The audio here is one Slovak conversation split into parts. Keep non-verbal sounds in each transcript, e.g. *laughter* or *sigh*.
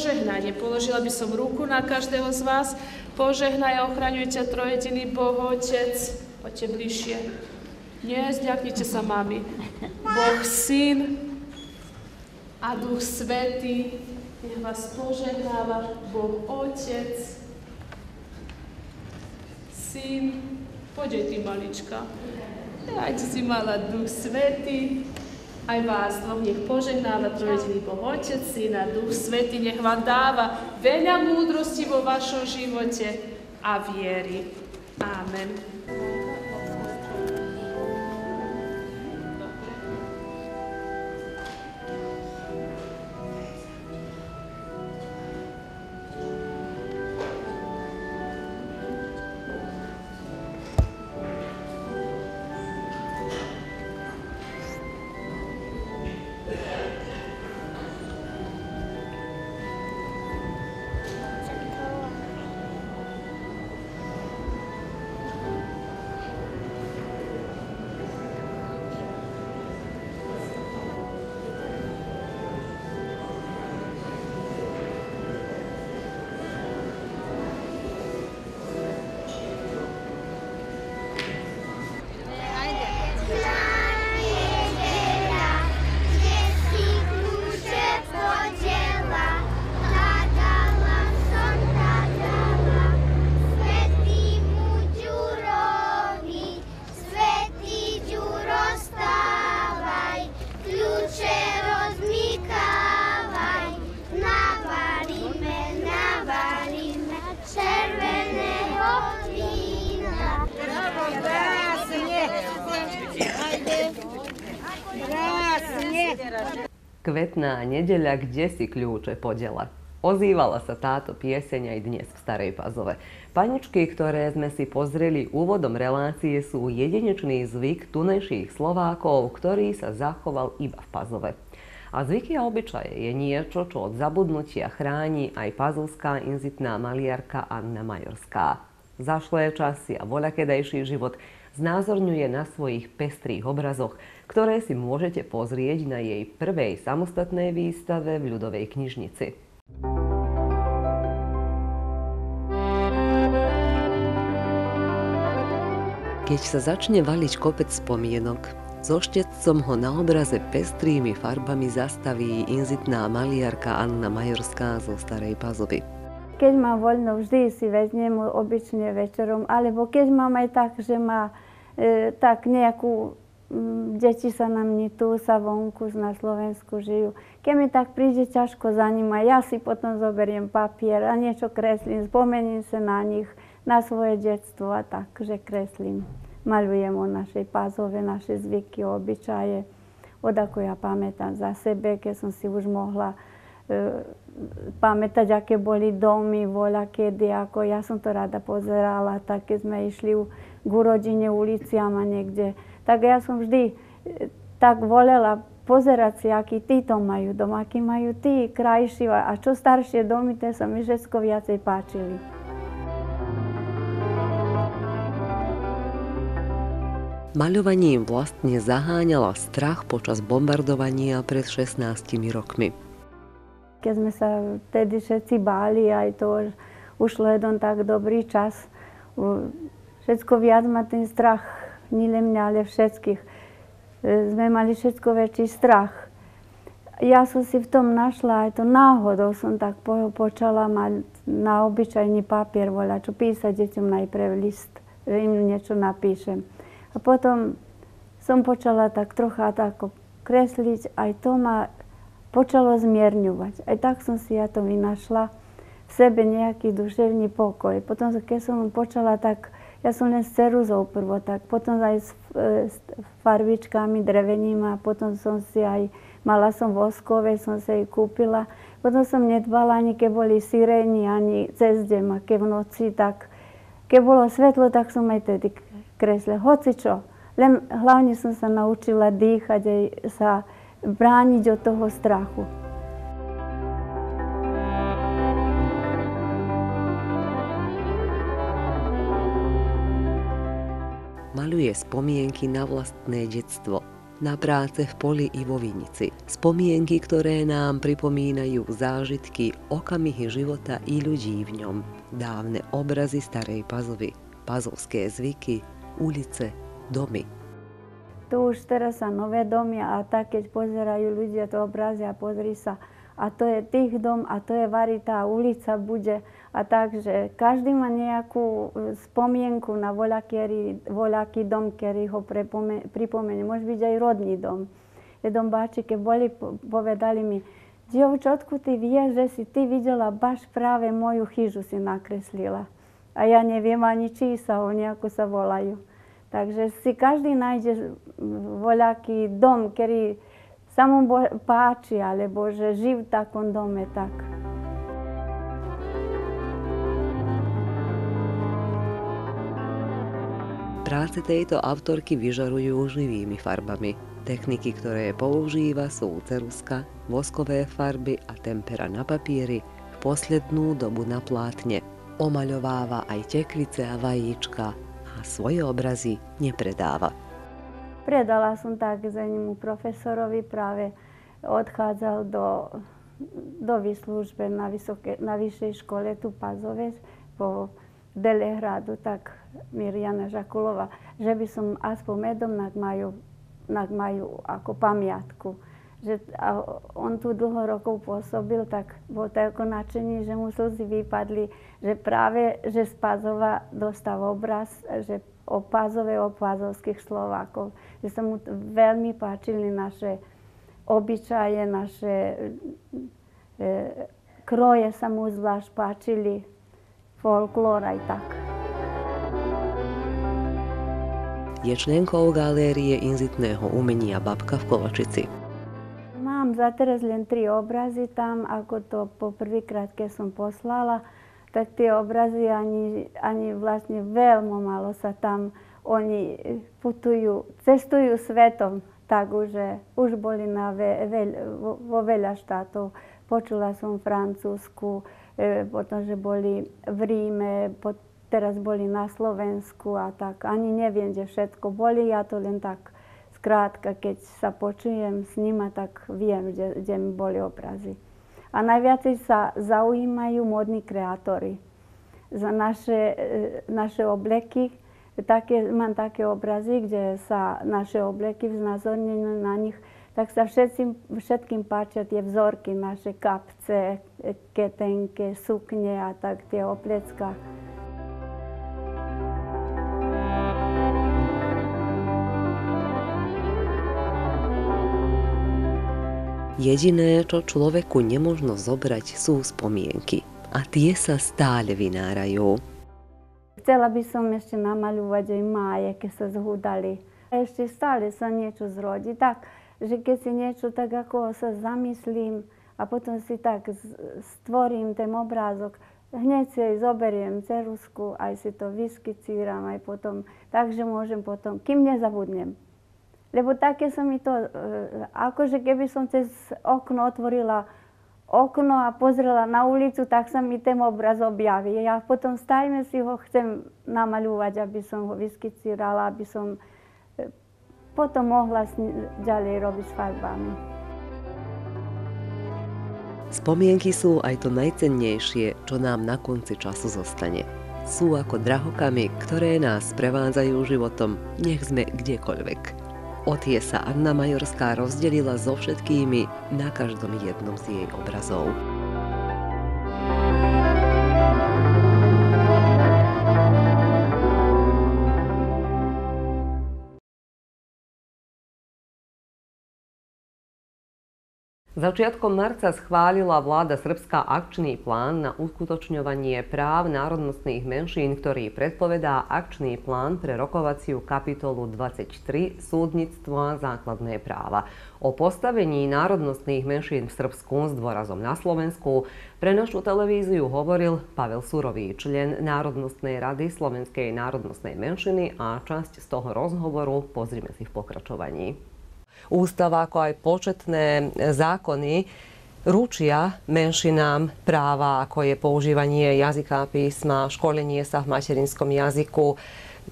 požehnanie. Položila by som ruku na každého z vás. Požehnaj a ochraňuje ťa trojediný Boh, Otec. Poďte bližšie. Nie, zďaknite sa, mami. Boh, Syn a Duch Svetý. Nech vás požehnáva Boh, Otec, Syn. Poďte ty, malička. Dajte si mala Duch Svetý. Aj vás dvoch nech požehnáva trojediný Boh Otec, Syn a Duch Svety, nech vám dáva veľa múdrosti vo vašom živote a viery. Amen. Kvetná nedeľa, kde si kľúče podela. Ozývala sa táto pieseň aj dnes v Starej Pazove. Paničky, ktoré sme si pozreli úvodom relácie, sú jedinečný zvyk tunejších Slovákov, ktorý sa zachoval iba v Pazove. A zvyky a obyčaje je niečo, čo od zabudnutia chráni aj pazovská inzitná maliarka Anna Majorská. Zašlé časy a voľakedajší život znázorňuje na svojich pestrých obrazoch, ktoré si môžete pozrieť na jej prvej samostatnej výstave v ľudovej knižnici. Keď sa začne valiť kopec spomienok, so štetcom ho na obraze pestrými farbami zastaví inzitná maliarka Anna Majorská zo Starej Pazovy. Keď mám voľno, vždy si vezmem obyčne večerom, alebo keď mám aj tak, že má e, tak nejakú deti sa na mne tu sa vonku na Slovensku žijú. Keď mi tak príde ťažko za ním a ja si potom zoberiem papier a niečo kreslím, spomením sa na nich, na svoje detstvo a tak, že kreslím. Malujem o našej pázove, naše zvyky, obyčaje. Od ako ja pamätám za sebe, keď som si už mohla e, pamätať, aké boli domy, voľa kedy, ako ja som to rada pozerala, tak keď sme išli k rodine uliciam a niekde tak ja som vždy e, tak volela pozerať si, aký títo majú dom, aký majú tí krajší a čo staršie domy, tie sa mi všetko viacej páčili. Maľovaním vlastne zaháňala strach počas bombardovania pred 16 rokmi. Keď sme sa vtedy všetci báli, aj to ušlo jeden tak dobrý čas, všetko viac ma ten strach nie len mňa, ale všetkých. E, sme mali všetko väčší strach. Ja som si v tom našla, aj to náhodou som tak po, počala mať na obyčajný papier voľa, čo písať deťom najprv list, že im niečo napíšem. A potom som počala tak trocha tak kresliť, aj to ma počalo zmierňovať. Aj tak som si ja to vynašla v sebe nejaký duševný pokoj. Potom, keď som počala tak ja som len s ceruzou prvo, tak potom aj s, e, s farbičkami dreveným a potom som si aj, mala som voskové, som sa jej kúpila. Potom som nedbala ani keď boli siréni, ani cez deň, a keď v noci, tak keď bolo svetlo, tak som aj tedy kresle. Hoci čo. Len hlavne som sa naučila dýchať aj sa brániť od toho strachu. Maluje spomienky na vlastné detstvo. na práce v poli i vo vinici. Spomienky, ktoré nám pripomínajú zážitky, okamihy života i ľudí v ňom. Dávne obrazy starej Pazovy, pazovské zvyky, ulice, domy. Tu už teraz sa nové domy a tak, keď pozerajú ľudia to obrazy a pozri sa, a to je tých dom a to je varitá ulica bude. A takže každý má nejakú e, spomienku na voľaký dom, ktorý ho pripomenie. Môže byť aj rodný dom. Jedom keď boli, povedali mi, dievčatku, ty vieš, že si ty videla baš práve moju chyžu si nakreslila. A ja neviem ani či sa oni ako sa volajú. Takže si každý nájde voľaký dom, ktorý sa mu páči, alebo že živ v takom dome tak. Práce tejto autorky vyžarujú živými farbami. Techniky, ktoré používa, sú ceruska, voskové farby a tempera na papieri, v poslednú dobu na plátne. Omaľováva aj tekvice a vajíčka a svoje obrazy nepredáva. Predala som tak jednému profesorovi, práve odchádzal do, do výslužbe na, vysoké, na vyššej škole tu Pazovec po Delehradu, tak Mirjana Žakulova, že by som aspoň medom nad majú, nad majú ako pamiatku. Že, on tu dlho rokov pôsobil, tak bol tak nadšený, že mu slzy vypadli, že práve, že z Pazova dostal obraz, že o Pázove, o pázovských Slovákov. Že sa mu veľmi páčili naše obyčaje, naše e, kroje sa mu zvlášť páčili, folklór aj tak. Je členkou galérie inzitného umenia Babka v Kovačici. Mám za teraz len tri obrazy tam, ako to poprvýkrát, keď som poslala tak tie obrazy ani, ani vlastne veľmi malo sa tam, oni putujú, cestujú svetom, tak už, už boli na ve, ve, vo, veľa štátov. Počula som Francúzsku, potom, že boli v Ríme, teraz boli na Slovensku a tak. Ani neviem, že všetko boli, ja to len tak skrátka, keď sa počujem s nima, tak viem, kde, kde mi boli obrazy. A najviacej sa zaujímajú modní kreatóri za naše, e, naše obleky. Také, mám také obrazy, kde sa naše obleky znázornené na nich, tak sa všetkým, všetkým páčia tie vzorky, naše kapce, ketenke, sukne a tak tie oplecka. Jediné, čo človeku nemožno zobrať, sú spomienky. A tie sa stále vynárajú. Chcela by som ešte namaľovať aj máje, keď sa zhudali. Ešte stále sa niečo zrodí. Tak, že keď si niečo tak ako sa zamyslím a potom si tak stvorím ten obrázok, hneď si aj zoberiem cerusku, aj si to vyskicíram, aj potom, takže môžem potom, kým nezabudnem. Lebo také sa mi to, e, akože keby som cez okno otvorila okno a pozrela na ulicu, tak sa mi ten obraz objaví. Ja potom stajme si ho chcem namaľovať, aby som ho vyskicírala, aby som potom mohla ďalej robiť s farbami. Spomienky sú aj to najcennejšie, čo nám na konci času zostane. Sú ako drahokamy, ktoré nás prevádzajú životom, nech sme kdekoľvek. O tie sa Anna Majorská rozdelila so všetkými na každom jednom z jej obrazov. Začiatkom marca schválila vláda Srbska akčný plán na uskutočňovanie práv národnostných menšín, ktorý predpovedá akčný plán pre rokovaciu kapitolu 23 Súdnictvo a základné práva. O postavení národnostných menšín v Srbsku s dôrazom na Slovensku pre našu televíziu hovoril Pavel Surový, člen Národnostnej rady Slovenskej národnostnej menšiny a časť z toho rozhovoru pozrime si v pokračovaní ústava, ako aj početné zákony ručia menšinám práva, ako je používanie jazyka písma, školenie sa v materinskom jazyku,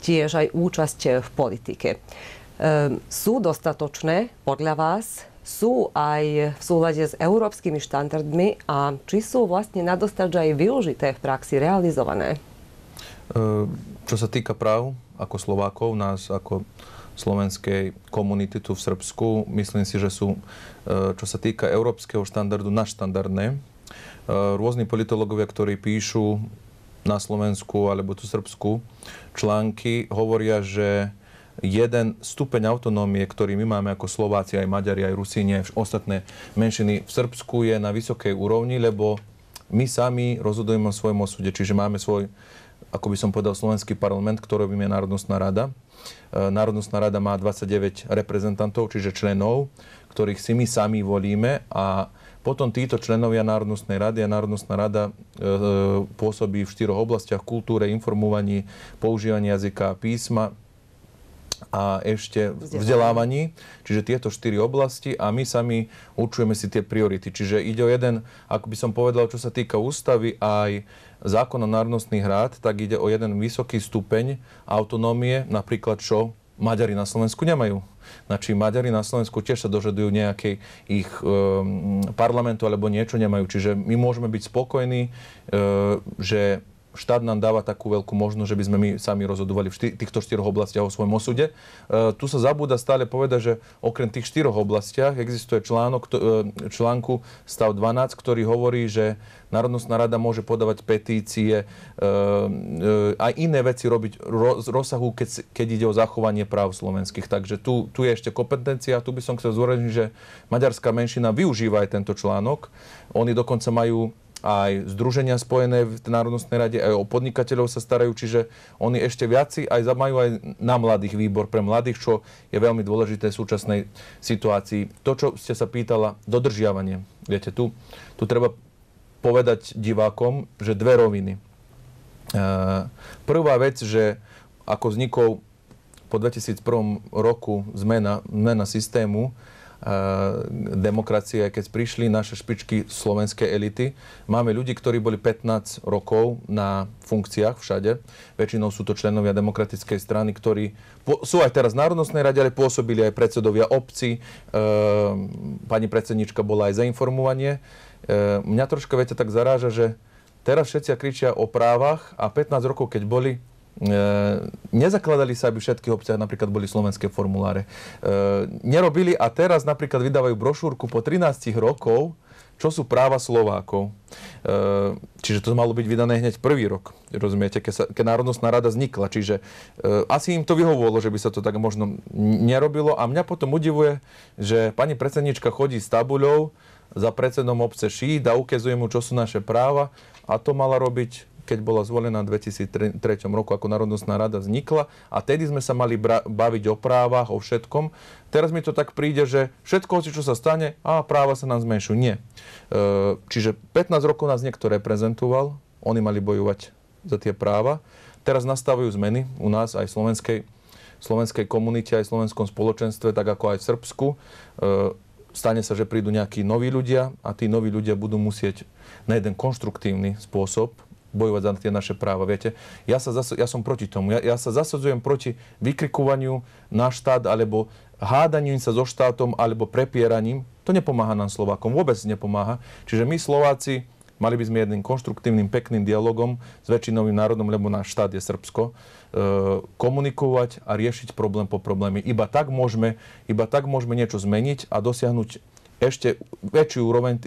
tiež aj účasť v politike. sú dostatočné podľa vás? Sú aj v súhľade s európskymi štandardmi a či sú vlastne nadostač aj využité v praxi, realizované? Čo sa týka práv ako Slovákov, nás ako slovenskej komunity tu v Srbsku, myslím si, že sú, čo sa týka európskeho štandardu, naštandardné. Rôzni politológovia, ktorí píšu na Slovensku alebo tu Srbsku články, hovoria, že jeden stupeň autonómie, ktorý my máme ako Slováci, aj Maďari, aj Rusíni, aj ostatné menšiny v Srbsku je na vysokej úrovni, lebo my sami rozhodujeme o svojom osude, čiže máme svoj, ako by som povedal, slovenský parlament, ktorým je Národnostná rada. E, Národnostná rada má 29 reprezentantov, čiže členov, ktorých si my sami volíme a potom títo členovia Národnostnej rady a Národnostná rada e, e, pôsobí v štyroch oblastiach kultúre, informovaní, používaní jazyka a písma, a ešte vzdelávaní, čiže tieto štyri oblasti a my sami určujeme si tie priority. Čiže ide o jeden, ako by som povedal, čo sa týka ústavy aj zákona národnostných rád, tak ide o jeden vysoký stupeň autonómie, napríklad čo Maďari na Slovensku nemajú. Znači, Maďari na Slovensku tiež sa dožadujú nejakej ich um, parlamentu alebo niečo nemajú. Čiže my môžeme byť spokojní, uh, že štát nám dáva takú veľkú možnosť, že by sme my sami rozhodovali v týchto štyroch oblastiach o svojom osude. E, tu sa zabúda stále povedať, že okrem tých štyroch oblastiach existuje článok, e, článku stav 12, ktorý hovorí, že Národnostná rada môže podávať petície, e, e, aj iné veci robiť ro, z rozsahu, keď, keď ide o zachovanie práv slovenských. Takže tu, tu je ešte kompetencia. Tu by som chcel zdôrazniť, že maďarská menšina využíva aj tento článok. Oni dokonca majú aj združenia spojené v Národnostnej rade, aj o podnikateľov sa starajú, čiže oni ešte viaci aj majú aj na mladých výbor pre mladých, čo je veľmi dôležité v súčasnej situácii. To, čo ste sa pýtala, dodržiavanie. Viete, tu, tu treba povedať divákom, že dve roviny. E, prvá vec, že ako vznikol po 2001 roku zmena, zmena systému, demokracie, keď prišli naše špičky slovenskej elity. Máme ľudí, ktorí boli 15 rokov na funkciách všade. Väčšinou sú to členovia demokratickej strany, ktorí sú aj teraz v Národnostnej rade, ale pôsobili aj predsedovia obci. E, pani predsednička bola aj za informovanie. E, mňa troška, viete, tak zaráža, že teraz všetci kričia o právach a 15 rokov, keď boli, nezakladali sa, aby všetky obciach napríklad boli slovenské formuláre. E, nerobili a teraz napríklad vydávajú brošúrku po 13 rokov, čo sú práva Slovákov. E, čiže to malo byť vydané hneď prvý rok, rozumiete, keď, sa, keď Národnostná rada vznikla. Čiže asi im to vyhovovalo, že by sa to tak možno nerobilo. A mňa potom udivuje, že pani predsednička chodí s tabuľou za predsedom obce Šíd a ukazuje mu, čo sú naše práva. A to mala robiť keď bola zvolená v 2003 roku, ako Národnostná rada vznikla a tedy sme sa mali baviť o právach, o všetkom. Teraz mi to tak príde, že všetko, čo sa stane, a práva sa nám zmenšujú. Nie. E, čiže 15 rokov nás niekto reprezentoval, oni mali bojovať za tie práva. Teraz nastavujú zmeny u nás aj v slovenskej, slovenskej komunite, aj v slovenskom spoločenstve, tak ako aj v Srbsku. E, stane sa, že prídu nejakí noví ľudia a tí noví ľudia budú musieť na jeden konštruktívny spôsob bojovať za tie naše práva. Viete, ja, sa zas, ja som proti tomu. Ja, ja sa zasadzujem proti vykrikovaniu na štát alebo hádaniu sa so štátom alebo prepieraním. To nepomáha nám Slovákom, vôbec nepomáha. Čiže my Slováci mali by sme jedným konštruktívnym, pekným dialogom s väčšinovým národom, lebo náš štát je Srbsko, e, komunikovať a riešiť problém po probléme. Iba tak môžeme, iba tak môžeme niečo zmeniť a dosiahnuť ešte väčšiu úroveň e,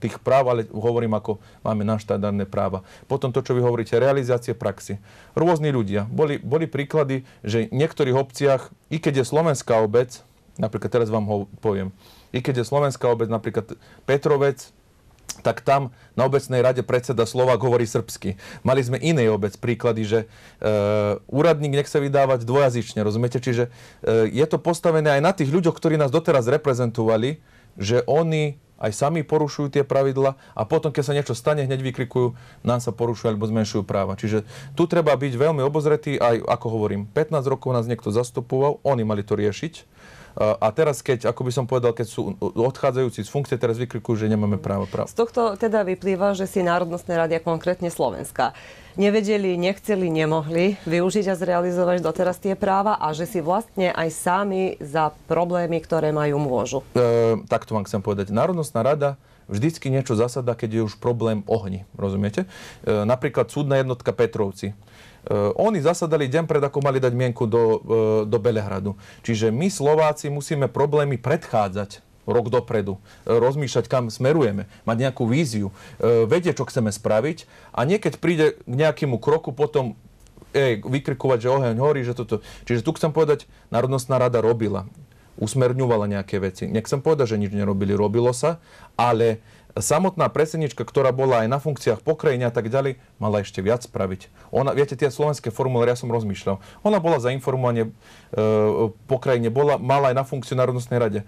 tých práv, ale hovorím, ako máme naštandardné práva. Potom to, čo vy hovoríte, realizácie praxi. Rôzni ľudia. Boli, boli príklady, že v niektorých obciach, i keď je slovenská obec, napríklad teraz vám ho poviem, i keď je slovenská obec, napríklad Petrovec, tak tam na obecnej rade predseda Slovak hovorí srbsky. Mali sme inej obec príklady, že e, úradník nechce vydávať dvojazyčne, rozumiete? Čiže e, je to postavené aj na tých ľuďoch, ktorí nás doteraz reprezentovali, že oni aj sami porušujú tie pravidla a potom, keď sa niečo stane, hneď vykrikujú, nám sa porušujú alebo zmenšujú práva. Čiže tu treba byť veľmi obozretý, aj ako hovorím, 15 rokov nás niekto zastupoval, oni mali to riešiť A teraz, keď, ako by som povedal, keď sú odchádzajúci z funkcie, teraz vykrikujú, že nemáme právo. právo. Z tohto teda vyplýva, že si Národnostné rádia, konkrétne Slovenska, nevedeli, nechceli, nemohli využiť a zrealizovať doteraz tie práva a že si vlastne aj sami za problémy, ktoré majú, môžu. E, takto vám chcem povedať. Národnostná rada vždycky niečo zasada, keď je už problém ohni. Rozumiete? E, napríklad súdna jednotka Petrovci. Uh, oni zasadali deň pred, ako mali dať mienku do, uh, do Belehradu. Čiže my Slováci musíme problémy predchádzať rok dopredu, uh, rozmýšľať, kam smerujeme, mať nejakú víziu, vedieť, čo chceme spraviť a niekedy príde k nejakému kroku, potom ej, vykrikovať, že oheň horí, že toto. Čiže tu chcem povedať, Národnostná rada robila, usmerňovala nejaké veci. Nechcem povedať, že nič nerobili, robilo sa, ale samotná predsednička, ktorá bola aj na funkciách pokrejenia a tak ďalej, mala ešte viac spraviť. Ona, viete, tie slovenské formuláre, ja som rozmýšľal, ona bola za informovanie e, pokrajine, bola, mala aj na funkciu Národnostnej rade.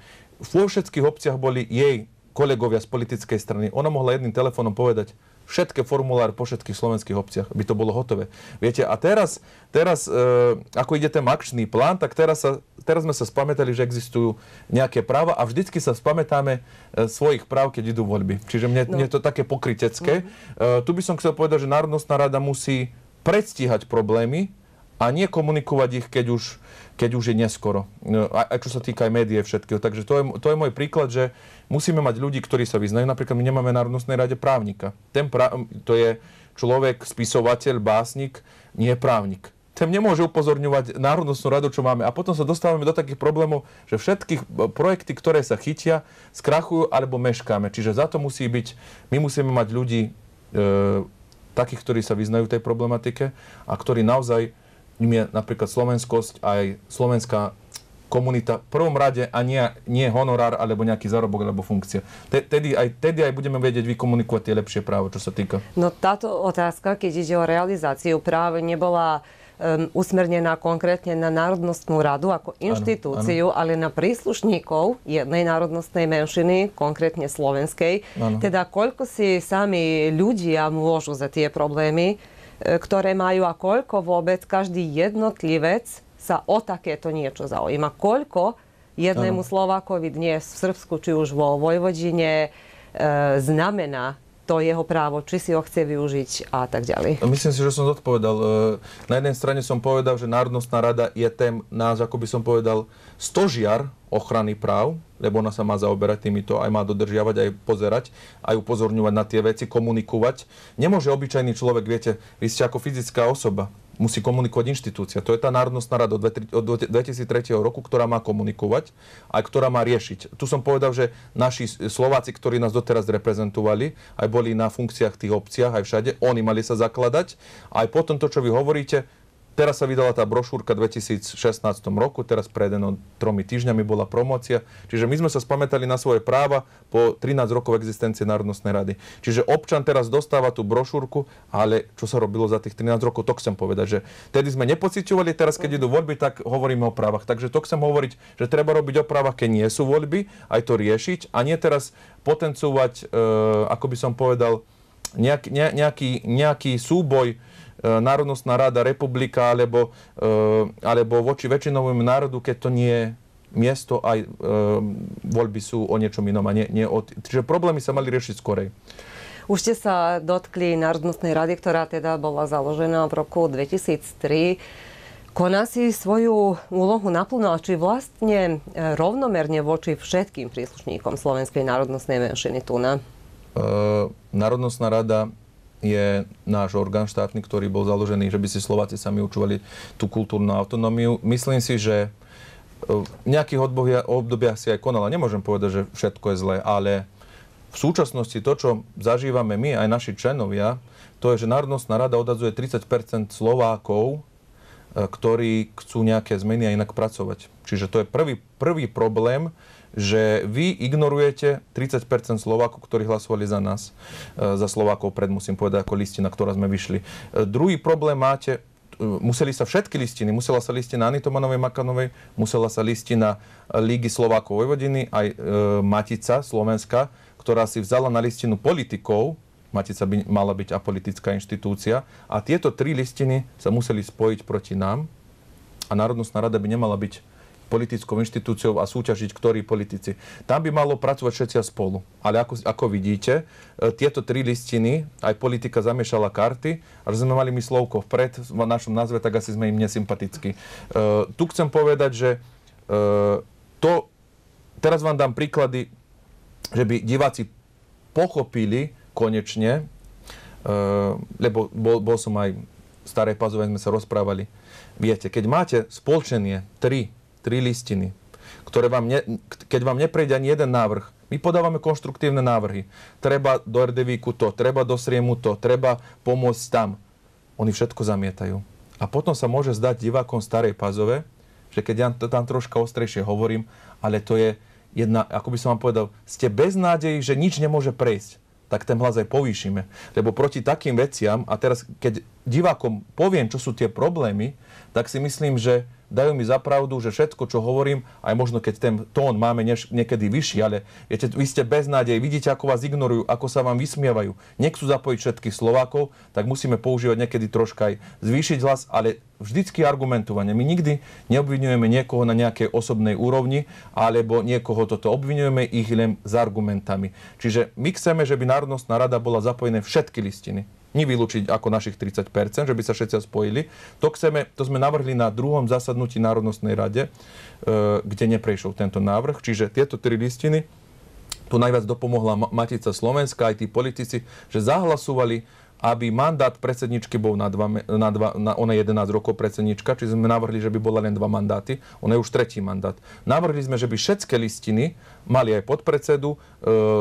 Vo všetkých obciach boli jej kolegovia z politickej strany. Ona mohla jedným telefónom povedať, všetky formuláre po všetkých slovenských obciach, aby to bolo hotové. Viete, a teraz, teraz e, ako ide ten akčný plán, tak teraz, sa, teraz sme sa spamätali, že existujú nejaké práva a vždycky sa spamätáme e, svojich práv, keď idú voľby. Čiže mne, no. mne je to také pokrytecké. Mm. E, tu by som chcel povedať, že Národnostná rada musí predstíhať problémy a nie komunikovať ich, keď už, keď už je neskoro. E, aj čo sa týka aj médií všetkého. Takže to je, to je môj príklad, že musíme mať ľudí, ktorí sa vyznajú. Napríklad my nemáme Národnostnej rade právnika. Ten pra- to je človek, spisovateľ, básnik, nie právnik. Ten nemôže upozorňovať Národnostnú radu, čo máme. A potom sa dostávame do takých problémov, že všetky projekty, ktoré sa chytia, skrachujú alebo meškáme. Čiže za to musí byť, my musíme mať ľudí, e, takých, ktorí sa vyznajú v tej problematike a ktorí naozaj, im je napríklad slovenskosť, aj slovenská komunita v prvom rade a nie, nie honorár alebo nejaký zárobok alebo funkcia. Tedy aj, tedy aj budeme vedieť vykomunikovať tie lepšie právo, čo sa týka. No táto otázka, keď ide o realizáciu práve, nebola um, usmernená konkrétne na Národnostnú radu ako inštitúciu, ano, ano. ale na príslušníkov jednej národnostnej menšiny, konkrétne slovenskej. Ano. Teda koľko si sami ľudia môžu za tie problémy, ktoré majú a koľko vôbec každý jednotlivec sa o takéto niečo zaujíma. Koľko jednému ano. Slovákovi dnes v Srbsku, či už vo Vojvodine, e, znamená to jeho právo, či si ho chce využiť a tak ďalej. Myslím si, že som zodpovedal. E, na jednej strane som povedal, že Národnostná rada je tém nás, ako by som povedal, stožiar ochrany práv, lebo ona sa má zaoberať týmito, aj má dodržiavať, aj pozerať, aj upozorňovať na tie veci, komunikovať. Nemôže obyčajný človek, viete, vy ste ako fyzická osoba, musí komunikovať inštitúcia. To je tá Národnostná rada od 2003 roku, ktorá má komunikovať a ktorá má riešiť. Tu som povedal, že naši Slováci, ktorí nás doteraz reprezentovali, aj boli na funkciách tých obciach, aj všade, oni mali sa zakladať. Aj potom to, čo vy hovoríte, Teraz sa vydala tá brošúrka v 2016 roku, teraz pred no, tromi týždňami bola promócia. Čiže my sme sa spamätali na svoje práva po 13 rokov existencie Národnostnej rady. Čiže občan teraz dostáva tú brošúrku, ale čo sa robilo za tých 13 rokov, to chcem povedať, že tedy sme nepociťovali, teraz keď idú voľby, tak hovoríme o právach. Takže to chcem hovoriť, že treba robiť o právach, keď nie sú voľby, aj to riešiť a nie teraz potencovať, e, ako by som povedal, nejaký, nejaký, nejaký súboj Národnostná rada, republika alebo, e, alebo voči väčšinovému národu, keď to nie je miesto, aj e, voľby sú o niečom inom a nie, nie o... Čiže problémy sa mali riešiť skorej. Už ste sa dotkli Národnostnej rady, ktorá teda bola založená v roku 2003. Koná si svoju úlohu naplno, či vlastne rovnomerne voči všetkým príslušníkom Slovenskej národnostnej menšiny tu na? Národnostná rada je náš orgán štátny, ktorý bol založený, že by si Slováci sami učovali tú kultúrnu autonómiu. Myslím si, že e, v nejakých obdobiach si aj konala. Nemôžem povedať, že všetko je zlé, ale v súčasnosti to, čo zažívame my, aj naši členovia, to je, že Národnostná rada odadzuje 30% Slovákov, e, ktorí chcú nejaké zmeny a inak pracovať. Čiže to je prvý, prvý problém, že vy ignorujete 30% Slovákov, ktorí hlasovali za nás, e, za Slovákov pred, musím povedať, ako listina, ktorá sme vyšli. E, druhý problém máte, e, museli sa všetky listiny, musela sa listina Anny Tomanovej Makanovej, musela sa listina Lígy Slovákov Vojvodiny, aj e, Matica Slovenska, ktorá si vzala na listinu politikov, Matica by mala byť apolitická inštitúcia, a tieto tri listiny sa museli spojiť proti nám. A Národnostná rada by nemala byť politickou inštitúciou a súťažiť, ktorí politici. Tam by malo pracovať všetci spolu. Ale ako, ako vidíte, e, tieto tri listiny, aj politika zamiešala karty, a že sme mali my slovko vpred v našom názve, tak asi sme im nesympatickí. Uh, tu chcem povedať, že uh, to, teraz vám dám príklady, že by diváci pochopili konečne, lebo bol, bol som aj v Starej Pazove, sme sa rozprávali. Viete, keď máte spolčenie tri tri listiny, ktoré vám ne, keď vám neprejde ani jeden návrh, my podávame konštruktívne návrhy. Treba do RDVíku to, treba do Sriemu to, treba pomôcť tam. Oni všetko zamietajú. A potom sa môže zdať divákom Starej Pazove, že keď ja to tam troška ostrejšie hovorím, ale to je jedna, ako by som vám povedal, ste bez nádeji, že nič nemôže prejsť tak ten hlas aj povýšime. Lebo proti takým veciam, a teraz keď divákom poviem, čo sú tie problémy, tak si myslím, že dajú mi zapravdu, že všetko, čo hovorím, aj možno keď ten tón máme niekedy vyšší, ale viete, vy ste bez nádej, vidíte, ako vás ignorujú, ako sa vám vysmievajú. Nechcú zapojiť všetkých Slovákov, tak musíme používať niekedy troška aj zvýšiť hlas, ale vždycky argumentovanie. My nikdy neobvinujeme niekoho na nejakej osobnej úrovni, alebo niekoho toto obvinujeme ich len s argumentami. Čiže my chceme, že by Národnostná rada bola zapojené všetky listiny nevylúčiť ako našich 30%, že by sa všetci spojili. To, chceme, to sme navrhli na druhom zasadnutí Národnostnej rade, e, kde neprešiel tento návrh. Čiže tieto tri listiny, tu najviac dopomohla Matica Slovenska, aj tí politici, že zahlasovali aby mandát predsedničky bol na, dva, na, dva, na ona 11 rokov predsednička, čiže sme navrhli, že by bola len dva mandáty. Ona je už tretí mandát. Navrhli sme, že by všetky listiny mali aj podpredsedu, e,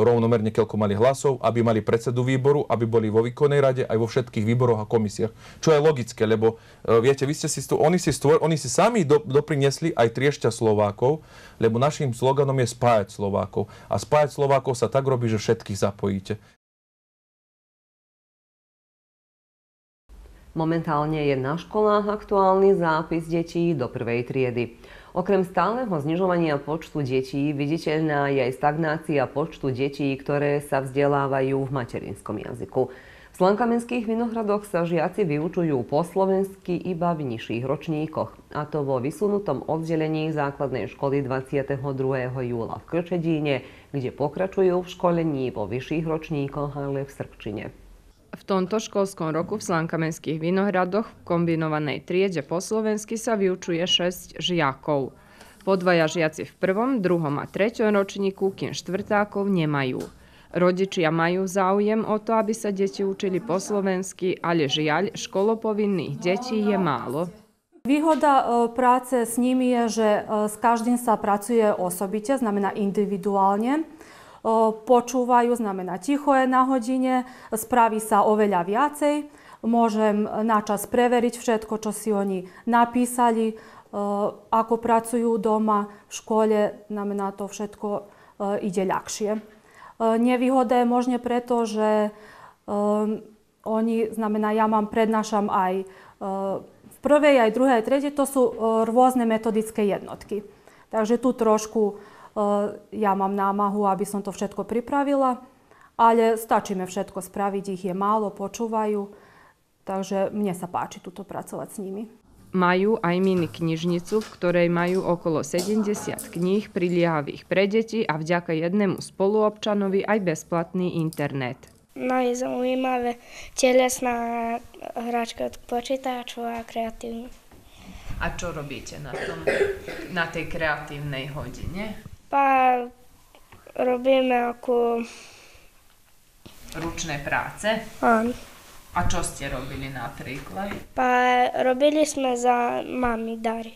rovnomerne keľko mali hlasov, aby mali predsedu výboru, aby boli vo výkonnej rade aj vo všetkých výboroch a komisiách. Čo je logické, lebo e, viete, vy ste si, stu, oni, si stvor, oni si sami do, dopriniesli aj triešťa Slovákov, lebo našim sloganom je spájať Slovákov. A spájať Slovákov sa tak robí, že všetkých zapojíte. Momentálne je na školách aktuálny zápis detí do prvej triedy. Okrem stáleho znižovania počtu detí, viditeľná je aj stagnácia počtu detí, ktoré sa vzdelávajú v materinskom jazyku. V Slankamenských vinohradoch sa žiaci vyučujú po slovensky iba v nižších ročníkoch, a to vo vysunutom oddelení základnej školy 22. júla v Krčedíne, kde pokračujú v školení vo vyšších ročníkoch, ale v Srbčine. V tomto školskom roku v Slankamenských Vinohradoch v kombinovanej triede po slovensky sa vyučuje 6 žiakov. Podvaja žiaci v prvom, druhom a treťom ročníku, kým štvrtákov nemajú. Rodičia majú záujem o to, aby sa deti učili po slovensky, ale žiaľ, školopovinných detí je málo. Výhoda e, práce s nimi je, že e, s každým sa pracuje osobite, znamená individuálne počúvajú, znamená ticho je na hodine, spraví sa oveľa viacej. Môžem načas preveriť všetko, čo si oni napísali, ako pracujú doma, v škole, znamená to všetko ide ľahšie. Nevýhoda je možne preto, že oni, znamená, ja mám, prednášam aj v prvej, aj druhej, aj tretej, to sú rôzne metodické jednotky. Takže tu trošku ja mám námahu, aby som to všetko pripravila, ale stačí mi všetko spraviť, ich je málo, počúvajú, takže mne sa páči tuto pracovať s nimi. Majú aj mini knižnicu, v ktorej majú okolo 70 kníh priliehavých pre deti a vďaka jednému spoluobčanovi aj bezplatný internet. Najzaujímavé telesná hračka od počítaču a kreatívna. A čo robíte na, tom, na tej kreatívnej hodine? Pa robíme ako... Ručné práce? Áno. A čo ste robili napríklad? Pa robili sme za mami dary.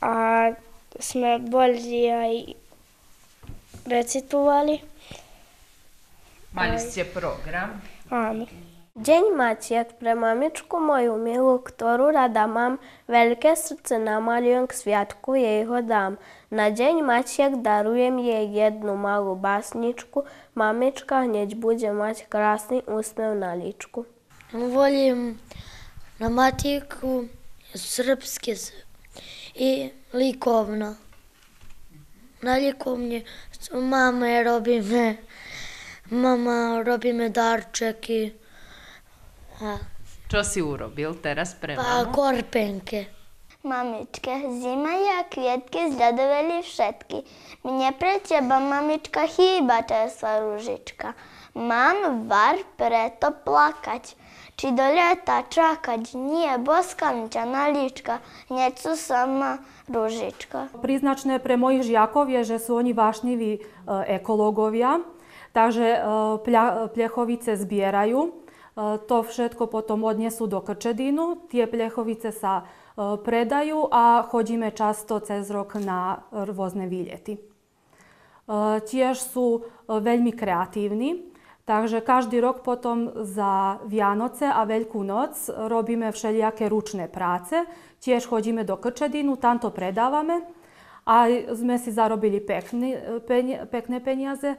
A sme boli aj recitovali. Mali ste program? Áno. Deň Matiek pre mamičku moju milú, ktorú rada mám, veľké srdce namalujem k sviatku jej ho dám. Na deň Matiek darujem jej jednu malú básničku, mamička hneď bude mať krásny úsmev na ličku. Volím na matiku srpske i likovno. Na likovne s mame robíme, mama robíme darčeky, čo si urobil teraz pre mamu? korpenke. Mamičke, zima je a kvietky zľadoveli všetky. Mne pre teba, mamička, chýba čerstvá ružička. Mám var preto plakať. Či do leta čakať? Nie, boskam ťa na líčka, hneď sú sama ružička. Príznačné pre mojich žiakov je, že sú oni vášniví e, ekológovia, takže e, plechovice zbierajú. E, to všetko potom odnesú do Krčedínu. Tie plechovice sa E, predajú a chodíme často cez rok na rôzne výlety. E, tiež sú veľmi kreatívni, takže každý rok potom za Vianoce a Veľkú noc robíme všelijaké ručné práce. Tiež chodíme do Krčedinu, tam to predávame a sme si zarobili pekný, pekné peniaze,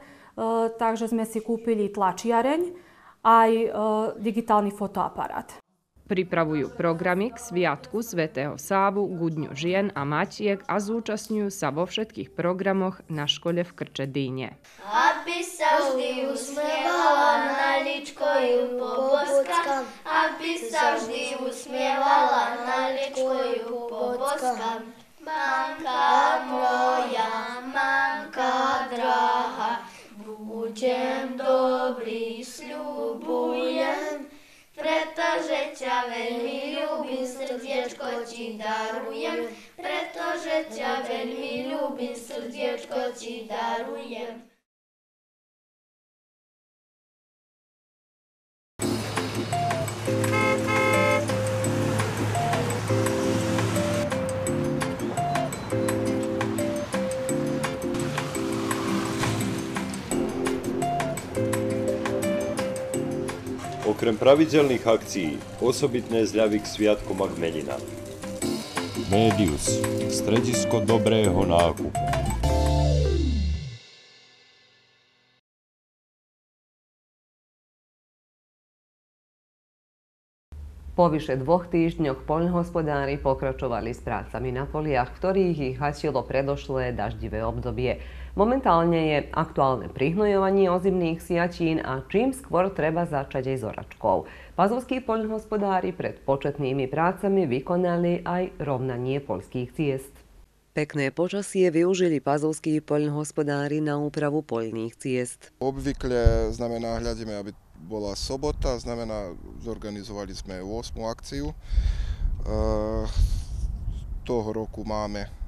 takže sme si kúpili tlačiareň aj digitálny fotoaparát. Pripravujú programy k Sviatku svätého Sávu, k Dňu žien a matiek a zúčastňujú sa vo všetkých programoch na škole v Krčedíne. Aby sa vždy usmievala na ličko ju poboskám, aby sa vždy usmievala na ličko ju poboskám. Mamka moja, mamka drahá, budem dobrý, sľubujem, pretože ťa veľmi ľúbim, srdiečko ti darujem. Pretože ťa veľmi ľúbim, srdiečko ti darujem. Okrem pravidelných akcií, osobitné zľavy k sviatkom a k meninám. Medius, stredisko dobrého nákupu. Po vyše dvoch týždňoch poľnohospodári pokračovali s prácami na poliach, ktorých ich hačilo predošlé daždivé obdobie. Momentálne je aktuálne prihnojovanie ozimných siačín a čím skôr treba začať aj s oračkou. Pazovskí poľnohospodári pred početnými prácami vykonali aj rovnanie poľských ciest. Pekné počasie využili pazovskí poľnohospodári na úpravu poľných ciest. Obvykle znamená, hľadíme, aby bola sobota, znamená, zorganizovali sme 8. akciu. E, toho roku máme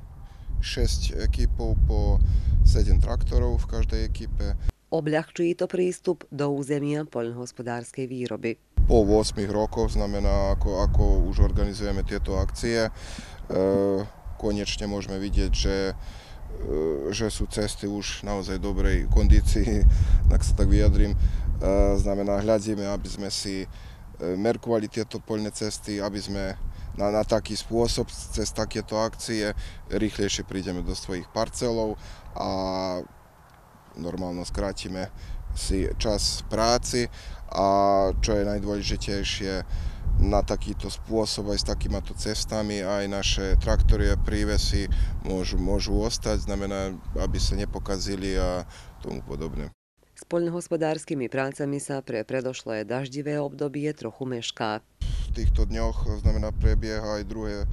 6 ekipov po 7 traktorov v každej ekipe. Obľahčí to prístup do územia poľnohospodárskej výroby. Po 8 rokoch znamená, ako, ako už organizujeme tieto akcie, e, konečne môžeme vidieť, že, e, že sú cesty už naozaj dobrej kondícii, *laughs* tak sa tak vyjadrím. E, znamená, hľadíme, aby sme si e, merkovali tieto poľné cesty, aby sme na, na taký spôsob, cez takéto akcie rýchlejšie prídeme do svojich parcelov a normálno skrátime si čas práci a čo je najdôležitejšie, na takýto spôsob aj s takýmato cestami aj naše traktory a prívesy môžu, môžu ostať, znamená, aby sa nepokazili a tomu podobné. S poľnohospodárskymi prácami sa pre predošlé daždivé obdobie trochu mešká. Týchto dňoch znamená prebieha aj druhé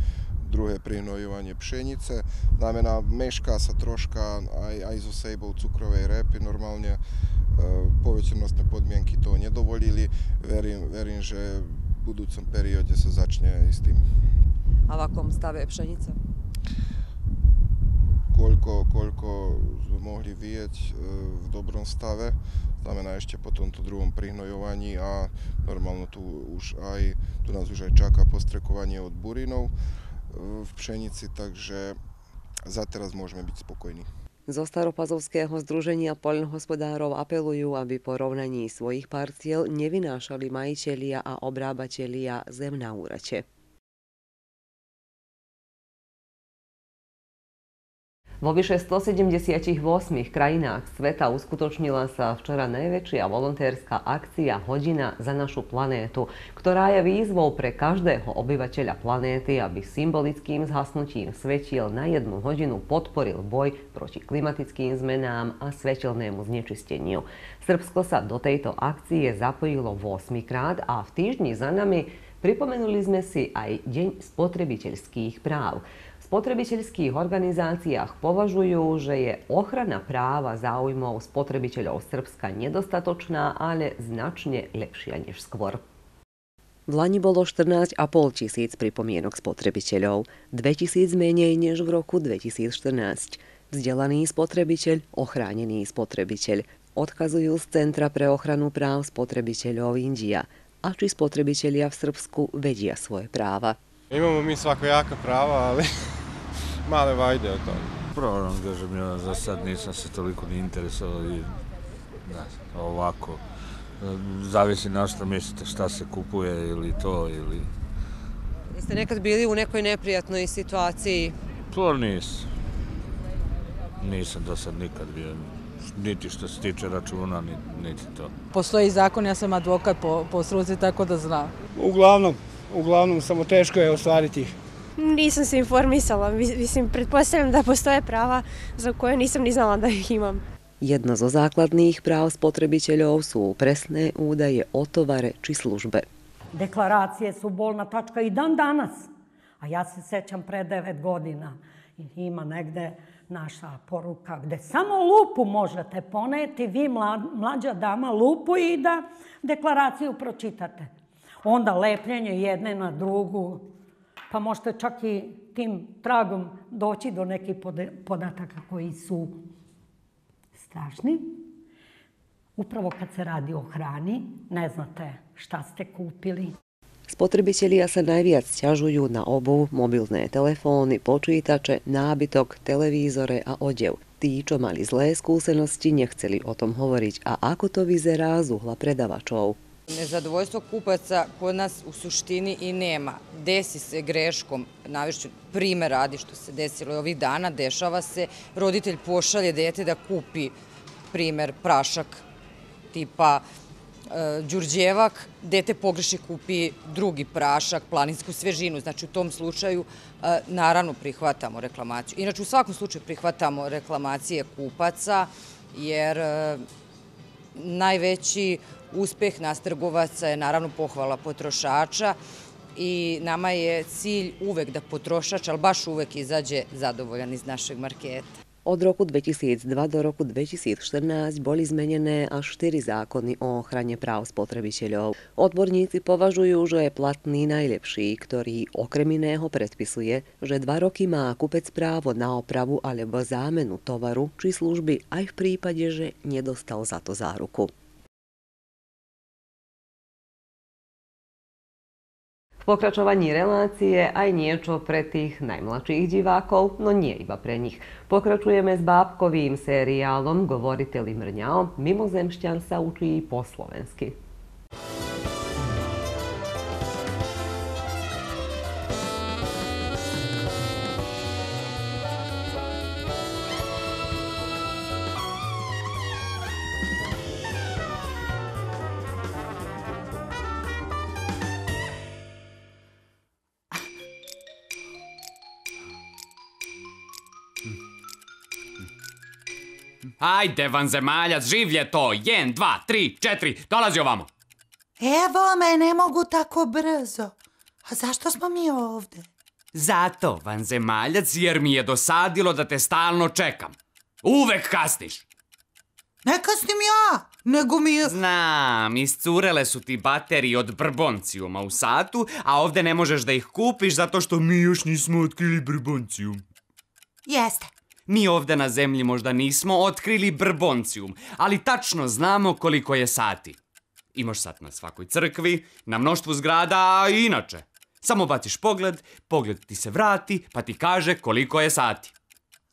druhé prihnojovanie pšenice. Znamená, mešká sa troška aj, aj so sejbou cukrovej repy. Normálne e, poveternostné podmienky to nedovolili. Verím, verím, že v budúcom perióde sa začne aj s tým. A v akom stave je pšenica? Koľko, koľko sme mohli vieť e, v dobrom stave, znamená ešte po tomto druhom prihnojovaní a normálno tu už aj, tu nás už aj čaká postrekovanie od burinov v pšenici, takže za teraz môžeme byť spokojní. Zo Staropazovského združenia poľnohospodárov apelujú, aby po rovnaní svojich parciel nevynášali majitelia a obrábatelia zem na úrate. Vo vyše 178 krajinách sveta uskutočnila sa včera najväčšia volontérska akcia Hodina za našu planétu, ktorá je výzvou pre každého obyvateľa planéty, aby symbolickým zhasnutím svetiel na jednu hodinu podporil boj proti klimatickým zmenám a svetelnému znečisteniu. Srbsko sa do tejto akcie zapojilo 8 krát a v týždni za nami Pripomenuli sme si aj Deň spotrebiteľských práv. V spotrebiteľských organizáciách považujú, že je ochrana práva záujmov spotrebiteľov Srbska nedostatočná, ale značne lepšia než skôr. V Lani bolo 14,5 tisíc pripomienok spotrebiteľov, 2000 menej než v roku 2014. Vzdelaný spotrebiteľ, ochránený spotrebiteľ, odkazujú z Centra pre ochranu práv spotrebiteľov India. A či spotrebitelia v Srbsku vedia svoje práva. Imamo mi svakojaka prava, ali *laughs* male vajde o tom. Pravo vam kažem, ja za sad nisam se toliko ni interesovao i ovako zavisi na što mislite šta se kupuje ili to ili... Jeste nekad bili u nekoj neprijatnoj situaciji? To nisam. Nisam do sad nikad bio niti što se tiče računa, niti to. Postoji zakon, ja sam advokat po, po struci, tako da znam. Uglavnom, uglavnom, samo teško je ostvariti ih. Nisam se informisala, mislim, pretpostavljam da postoje prava za koje nisam ni znala da ih imam. Jedno zo základných práv spotrebiteľov sú presné údaje o tovare či službe. Deklaracije su bolna tačka i dan danas. A ja se sećam pre devet godina. Ima negde naša poruka gde samo lupu možete poneti, vi mlađa dama lupu i da deklaraciju pročitate. Onda lepljenje jedne na drugu, pa možete čak i tim tragom doći do nekih podataka koji su strašni. Upravo kad se radi o hrani, ne znate šta ste kupili. Spotrebitelia sa najviac ťažujú na obu, mobilné telefóny, počítače, nábytok, televízore a odev. Tí, čo mali zlé skúsenosti, nechceli o tom hovoriť. A ako to vyzerá z uhla predavačov? Nezadovoljstvo kupaca kod nas u suštini i nema. Desi se greškom, navišću primer radi što se desilo ovih dana, dešava se, roditelj pošalje dete da kupi primer prašak tipa Đurđevak, dete pogreši kupi drugi prašak, planinsku svežinu. Znači u tom slučaju e, naravno prihvatamo reklamaciju. Inače u svakom slučaju prihvatamo reklamacije kupaca jer e, najveći uspeh nas trgovaca je naravno pohvala potrošača i nama je cilj uvek da potrošač, ali baš uvek izađe zadovoljan iz našeg marketa. Od roku 2002 do roku 2014 boli zmenené až 4 zákony o ochrane práv spotrebiteľov. Odborníci považujú, že je platný najlepší, ktorý okrem iného predpisuje, že dva roky má kupec právo na opravu alebo zámenu tovaru či služby aj v prípade, že nedostal za to záruku. V pokračovaní relácie aj niečo pre tých najmladších divákov, no nie iba pre nich. Pokračujeme s bábkovým seriálom Govoriteli mrňao. Mimozemšťan sa učí po slovensky. Ajde, vanzemaljac, življe to. Jen, dva, tri, četiri, dolazi ovamo. Evo me, ne mogu tako brzo. A zašto smo mi ovde? Zato, vanzemaljac, jer mi je dosadilo da te stalno čekam. Uvek kasniš. Ne kasnim ja, nego mi je... Znam, iscurele su ti baterije od brboncijuma u satu, a ovde ne možeš da ih kupiš zato što mi još nismo otkrili brboncijum. Jeste. Mi ovde na zemlji možda nismo otkrili brboncijum, ali tačno znamo koliko je sati. Imaš sat na svakoj crkvi, na mnoštvu zgrada, a i inače. Samo baciš pogled, pogled ti se vrati, pa ti kaže koliko je sati.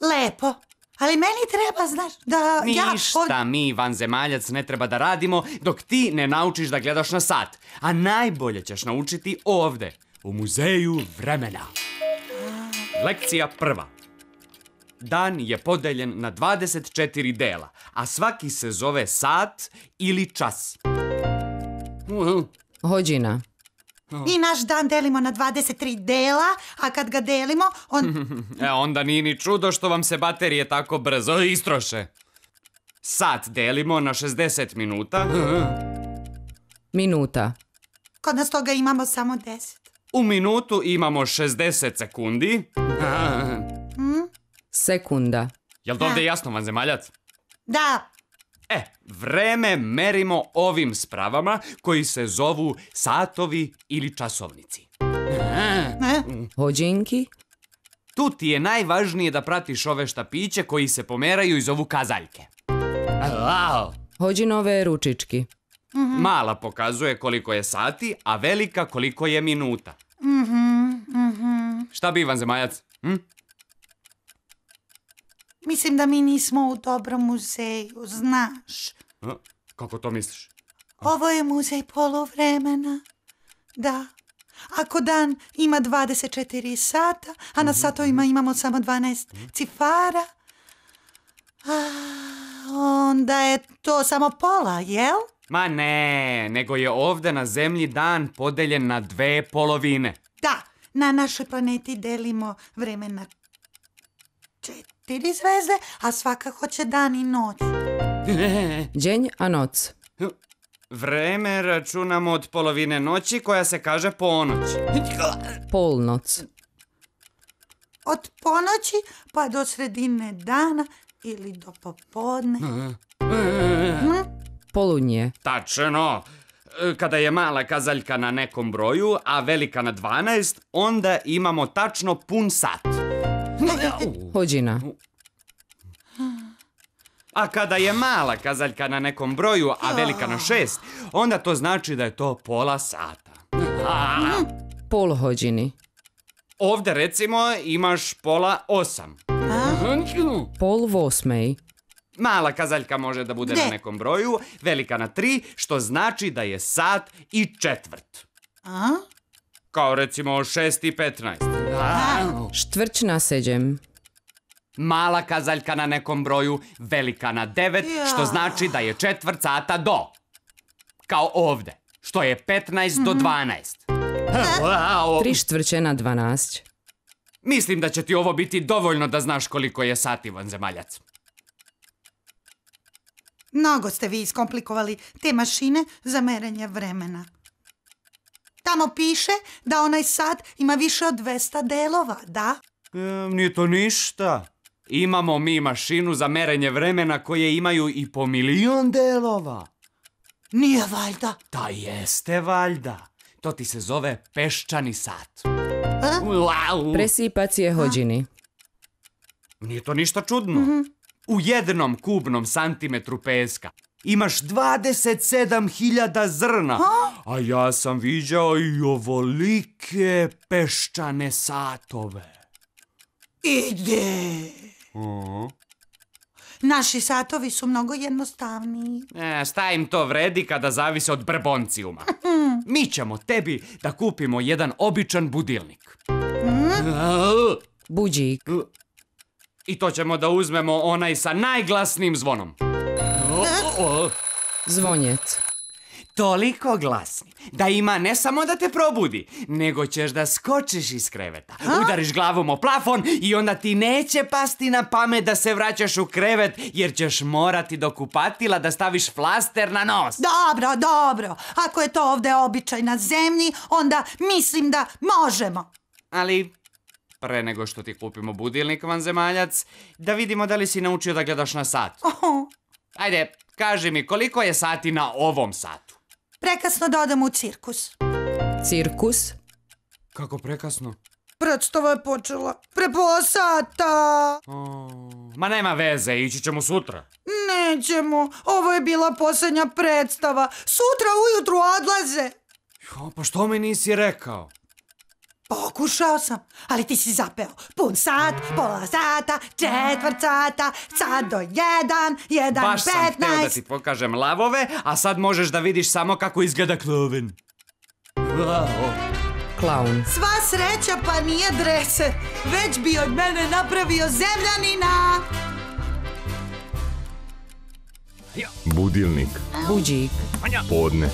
Lepo, ali meni treba, znaš, da Ništa ja... mi, vanzemaljac, ne treba da radimo dok ti ne naučiš da gledaš na sat. A najbolje ćeš naučiti ovde, u muzeju vremena. Lekcija prva. Dan je podeljen na 24 dela, a svaki se zove sat ili čas. Hodina. Mi naš dan delimo na 23 dela, a kad ga delimo, on... *laughs* e, onda nije ni čudo što vam se baterije tako brzo istroše. Sat delimo na 60 minuta. *laughs* Minuta. Kod nas toga imamo samo deset. U minutu imamo 60 sekundi. *laughs* Sekunda. Jel to ovdje jasno, vanzemaljac? Da, E, vreme merimo ovim spravama koji se zovu satovi ili časovnici. Hodinki. Tu ti je najvažnije da pratiš ove štapiće koji se pomeraju iz ovu kazaljke. Wow. Hodinove ručički. Mala pokazuje koliko je sati, a velika koliko je minuta. mhm, mhm. Šta bi, vanzemaljac? Hm? Mislim da mi nismo u dobrom muzeju, znaš. A, Kako to misliš? Ovo je muzej poluvremena. Da. Ako dan ima 24 sata, a na satovima imamo samo 12 cifara, a, onda je to samo pola, jel? Ma ne, nego je ovdje na zemlji dan podeljen na dve polovine. Da, na našoj planeti delimo vreme četiri zvezde, a svaka hoće dan i noć. Dzień a noc. Vreme računamo od polovine noći koja se kaže ponoć. Polnoc. Od ponoći pa do sredine dana ili do popodne. Poludnje. Tačno. Kada je mala kazaljka na nekom broju, a velika na 12, onda imamo tačno pun sat. Hodina. A kada je mala kazaljka na nekom broju, a velika na 6, onda to znači da je to pola sata. Pol hodini. Ovdje recimo imaš pola 8. Pol osmej. Mala kazaljka može da bude na Ne. nekom broju, velika na 3, što znači da je sat i četvrt. A? Kao recimo 6 i 15. Štvrć na sedem. Mala kazaljka na nekom broju, velika na 9, Ja. što znači da je četvrt sata do. Kao ovde, što je 15 do 12. Wow. Tri štvrće na dvanast. Mislim da će ti ovo biti dovoljno da znaš koliko je sati vanzemaljac. Mnogo ste vi iskomplikovali te mašine za merenje vremena. Tamo piše da onaj sat ima više od 200 delova, da? E, nije to ništa. Imamo mi mašinu za merenje vremena koje imaju i po milion delova. Nije valjda. Da jeste valjda. To ti se zove peščani sat. Wow. Presipacije hodini. Nije to ništa čudno. U jednom kubnom santimetru peska imaš 27.000 zrna. A ja sam viđao i ovolike peščane satove. Ide. Naši satovi su mnogo jednostavniji. E, šta im to vredi kada zavise od brboncijuma? *laughs* Mi ćemo tebi da kupimo jedan običan budilnik. Budžik. I to ćemo da uzmemo onaj sa najglasnijim zvonom. Zvonjec. Toliko glasni da ima ne samo da te probudi, nego ćeš da skočiš iz kreveta, udariš glavom o plafon i onda ti neće pasti na pamet da se vraćaš u krevet jer ćeš morati do kupatila da staviš flaster na nos. Dobro, dobro. Ako je to ovdje običaj na zemlji, onda mislim da možemo. Ali pre nego što ti kupimo budilnik vanzemaljac, da vidimo da li si naučio da gledaš na sat. Ajde, kaži mi koliko je sati na ovom satu? Prekasno da odem u cirkus. Cirkus. Kako prekasno? Predstava je počela pre pola sata. Ma nema veze, ići ćemo sutra. Nećemo. Ovo je bila posljednja predstava. Sutra ujutru odlaze. Jo, pa što mi nisi rekao? Pokušao sam, ali ti si zapeo. Pun sat, pola sata, četvrt sata, sat do jedan, jedan Baš sam hteo da petnaest. ti pokažem lavove, a sad možeš da vidiš samo kako izgleda kloven. Klaun. Sva sreća pa nije dreser. Već bi od mene napravio zemljanina. Budilnik, Budžik. podne,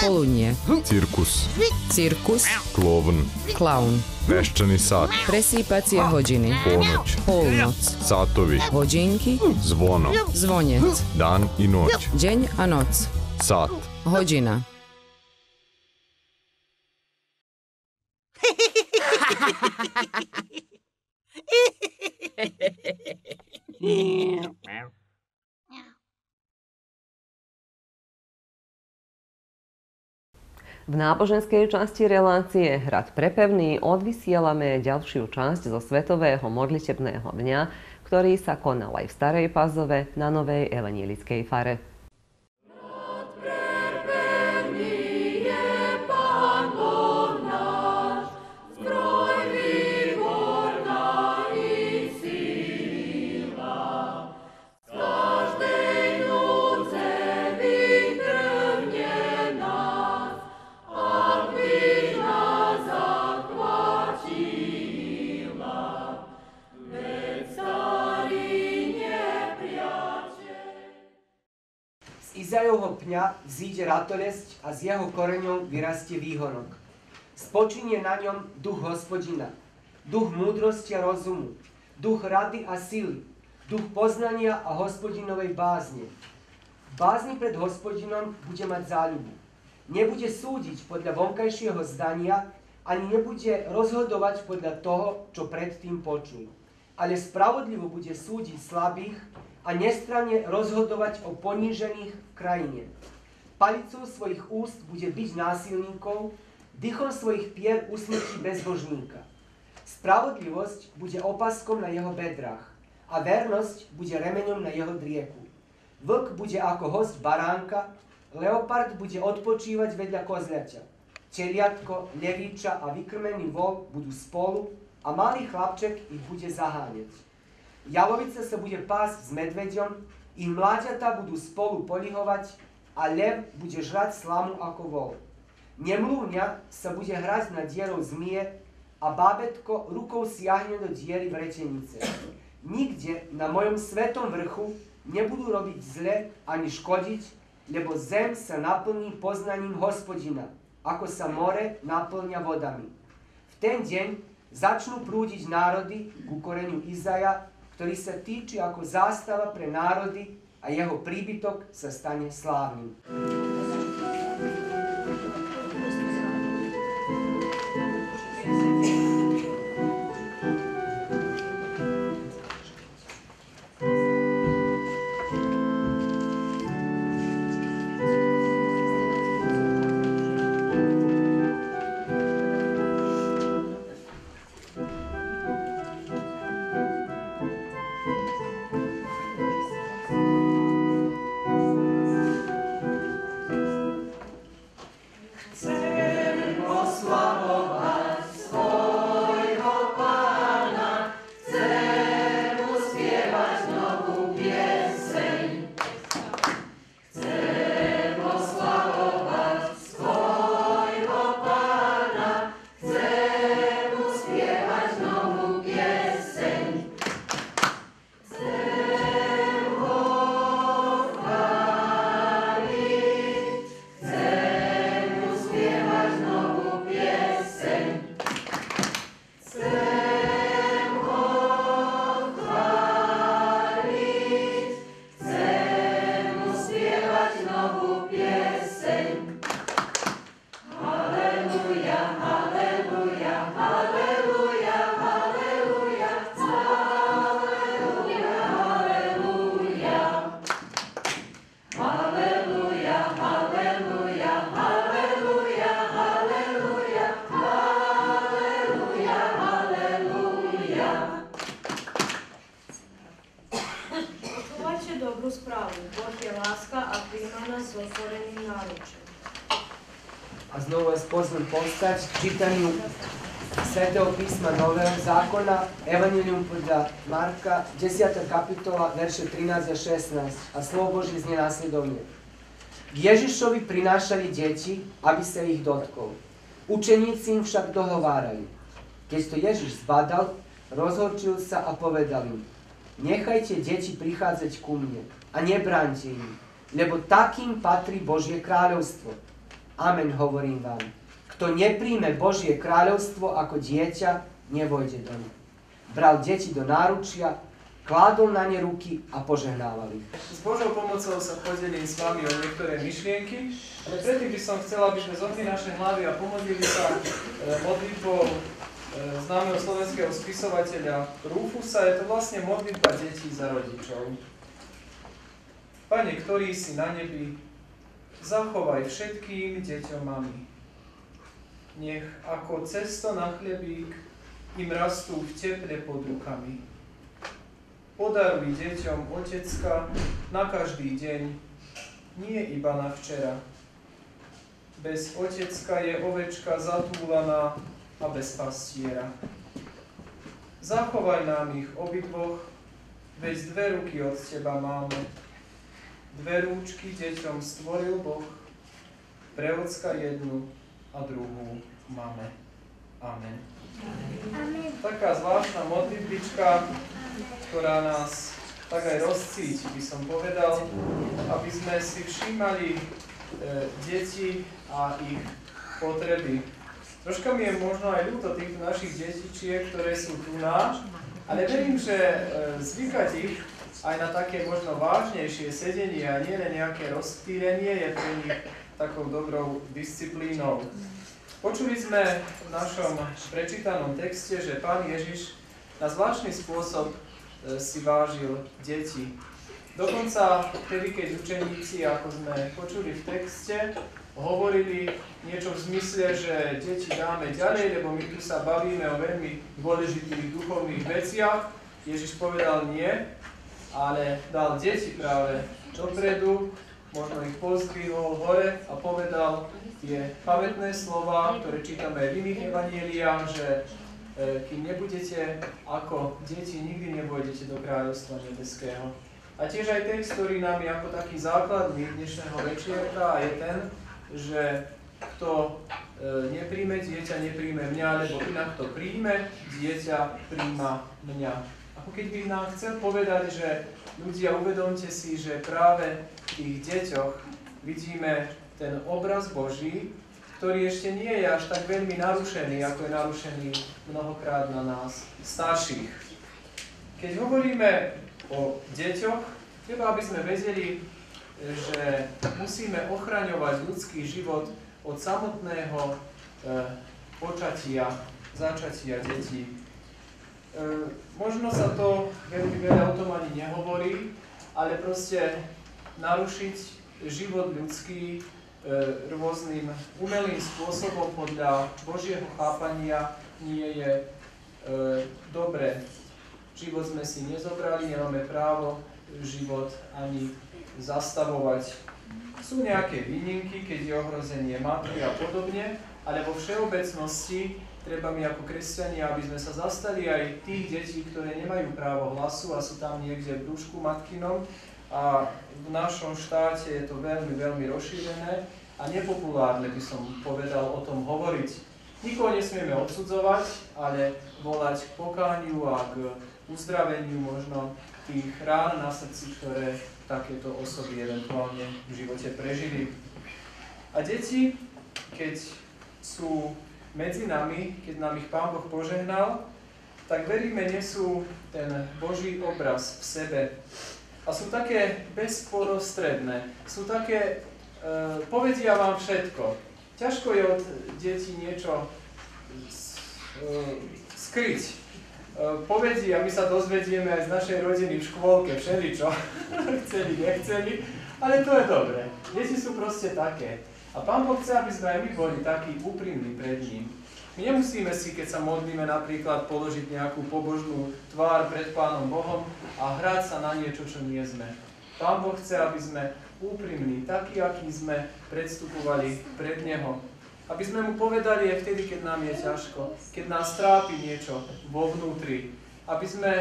Poludnie. Hm. Cirkus. Cirkus. Klovn. Klaun. Veščani sat. Presýpacie hodiny. Ponoć. Polnoc. Satovi. Hodinky. Zvono. Zvonec. Hm. Dan i noć. Hm. Deň a noc. Sat. Hodina. Yeah. *laughs* V náboženskej časti relácie Hrad prepevný odvysielame ďalšiu časť zo Svetového modlitebného dňa, ktorý sa konal aj v Starej Pazove na Novej evanílickej fare. Izajovho pňa vzíde ratolesť a z jeho koreňov vyrastie výhonok. Spočinie na ňom duch hospodina, duch múdrosti a rozumu, duch rady a sily, duch poznania a hospodinovej bázne. Bázni pred hospodinom bude mať záľubu. Nebude súdiť podľa vonkajšieho zdania, ani nebude rozhodovať podľa toho, čo predtým počul. Ale spravodlivo bude súdiť slabých a nestranne rozhodovať o ponížených v krajine. Palicou svojich úst bude byť násilníkov, dychom svojich pier usmrtí bezbožníka. Spravodlivosť bude opaskom na jeho bedrách a vernosť bude remeňom na jeho drieku. Vlk bude ako host baránka, leopard bude odpočívať vedľa kozľaťa. Teliatko, levíča a vykrmený vol budú spolu a malý chlapček ich bude zaháňať. Jalovica sa bude pásť s medveďom, ich mláďatá budú spolu polihovať a lev bude žrať slamu ako vol. Nemlúňa sa bude hrať na dierou zmie a bábetko rukou siahne do diery vretenice. Nikde na mojom svetom vrchu nebudú robiť zle ani škodiť, lebo zem sa naplní poznaním hospodina, ako sa more naplňa vodami. V ten deň začnú prúdiť národy ku koreniu Izaja ktorý sa týči ako zástava pre národy a jeho príbytok sa stane slávnym. 10. kapitola, verše 13 a 16. A slovo Boží znie následovne. K Ježišovi prinášali deti, aby sa ich dotkol. Učeníci im však dohovárali. Keď to Ježiš zbadal, rozhorčil sa a povedal im, nechajte deti prichádzať ku mne a nebránte im, lebo takým patrí Božie kráľovstvo. Amen, hovorím vám. Kto nepríjme Božie kráľovstvo ako dieťa, nevojde do ňa. Bral deti do náručia, kládol na ne ruky a požehnával ich. S Božou pomocou sa podelím s vami o niektoré myšlienky, ale predtým by som chcela, aby sme zohli naše hlavy a pomodlili sa e, modlitbou e, známeho slovenského spisovateľa Rufusa. Je to vlastne modlitba detí za rodičov. Pane, ktorý si na nebi, zachovaj všetkým deťom mami. Nech ako cesto na chlebík im rastú v teple pod rukami. Podaruj deťom otecka na každý deň, nie iba na včera. Bez otecka je ovečka zatúlaná a bez pastiera. Zachovaj nám ich obidvoch, veď dve ruky od teba máme. Dve rúčky deťom stvoril Boh, pre ocka jednu a druhú máme. Amen. Amen. Taká zvláštna modlitbička, ktorá nás tak aj rozcíti, by som povedal, aby sme si všímali e, deti a ich potreby. Troška mi je možno aj ľúto týchto našich detičiek, ktoré sú tu na, ale verím, že e, zvykať ich aj na také možno vážnejšie sedenie a nie len nejaké rozptýlenie je pre nich takou dobrou disciplínou. Počuli sme v našom prečítanom texte, že pán Ježiš na zvláštny spôsob si vážil deti. Dokonca vtedy, keď učeníci, ako sme počuli v texte, hovorili niečo v zmysle, že deti dáme ďalej, lebo my tu sa bavíme o veľmi dôležitých duchovných veciach. Ježiš povedal nie, ale dal deti práve dopredu, možno ich pozdvihol hore a povedal tie pamätné slova, ktoré čítame v iných evanieliách, že e, kým nebudete ako deti, nikdy nebudete do kráľovstva nebeského. A tiež aj text, ktorý nám je ako taký základný dnešného večierka je ten, že kto e, nepríjme dieťa, nepríjme mňa, lebo inak to príjme, dieťa príjma mňa. Ako keď by nám chcel povedať, že ľudia, uvedomte si, že práve v tých deťoch vidíme ten obraz Boží, ktorý ešte nie je až tak veľmi narušený, ako je narušený mnohokrát na nás starších. Keď hovoríme o deťoch, treba, aby sme vedeli, že musíme ochraňovať ľudský život od samotného e, počatia, začatia detí. E, možno sa to veľmi veľa o tom ani nehovorí, ale proste narušiť život ľudský rôznym umelým spôsobom podľa Božieho chápania nie je e, dobré. Život sme si nezobrali, nemáme právo život ani zastavovať. Sú nejaké výnimky, keď je ohrozenie matky a podobne, ale vo všeobecnosti treba mi ako kresťania, aby sme sa zastali aj tých detí, ktoré nemajú právo hlasu a sú tam niekde v brúšku matkinom, a v našom štáte je to veľmi, veľmi rozšírené a nepopulárne by som povedal o tom hovoriť. Nikoho nesmieme odsudzovať, ale volať k pokániu a k uzdraveniu možno tých rán na srdci, ktoré takéto osoby eventuálne v živote prežili. A deti, keď sú medzi nami, keď nám ich Pán Boh požehnal, tak veríme, nesú ten Boží obraz v sebe, a sú také bezporostredné. Sú také, povedia vám všetko. Ťažko je od detí niečo e, skryť. E, povedia, my sa dozvedieme aj z našej rodiny v škôlke všeličo. chceli, nechceli, ale to je dobré. Deti sú proste také. A Pán Boh chce, aby sme aj my boli takí úprimní pred ním. My nemusíme si, keď sa modlíme, napríklad položiť nejakú pobožnú tvár pred Pánom Bohom a hrať sa na niečo, čo nie sme. Pán Boh chce, aby sme úprimní, takí, akí sme predstupovali pred Neho. Aby sme mu povedali aj vtedy, keď nám je ťažko, keď nás trápi niečo vo vnútri. Aby sme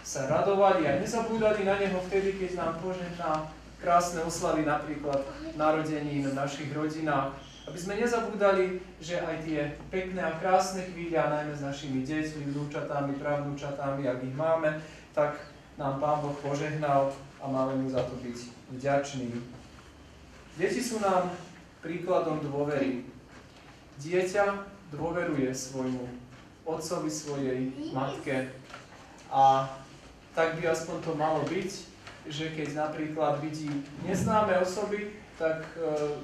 sa radovali a nezabúdali na Neho vtedy, keď nám požehná krásne oslavy, napríklad narodenín v našich rodinách, aby sme nezabúdali, že aj tie pekné a krásne chvíľe, a najmä s našimi deťmi, vnúčatami, pravnúčatami, ak ich máme, tak nám Pán Boh požehnal a máme mu za to byť vďační. Deti sú nám príkladom dôvery. Dieťa dôveruje svojmu otcovi, svojej matke a tak by aspoň to malo byť, že keď napríklad vidí neznáme osoby, tak e,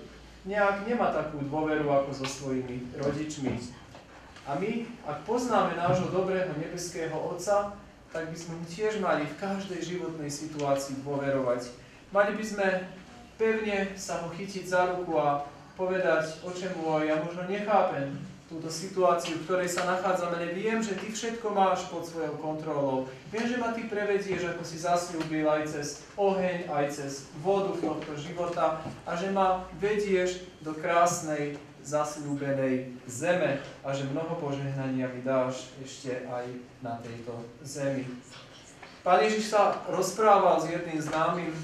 nejak nemá takú dôveru ako so svojimi rodičmi. A my, ak poznáme nášho dobrého nebeského Otca, tak by sme tiež mali v každej životnej situácii dôverovať. Mali by sme pevne sa ho chytiť za ruku a povedať, oče môj, ja možno nechápem túto situáciu, v ktorej sa nachádzame, ale viem, že ty všetko máš pod svojou kontrolou. Viem, že ma ty prevedieš, ako si zasľúbil aj cez oheň, aj cez vodu tohto života a že ma vedieš do krásnej, zasľúbenej zeme a že mnoho požehnania mi dáš ešte aj na tejto zemi. Pán Ježiš sa rozprával s jedným známym